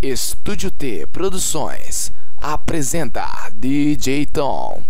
Estúdio T Produções apresenta DJ Tom.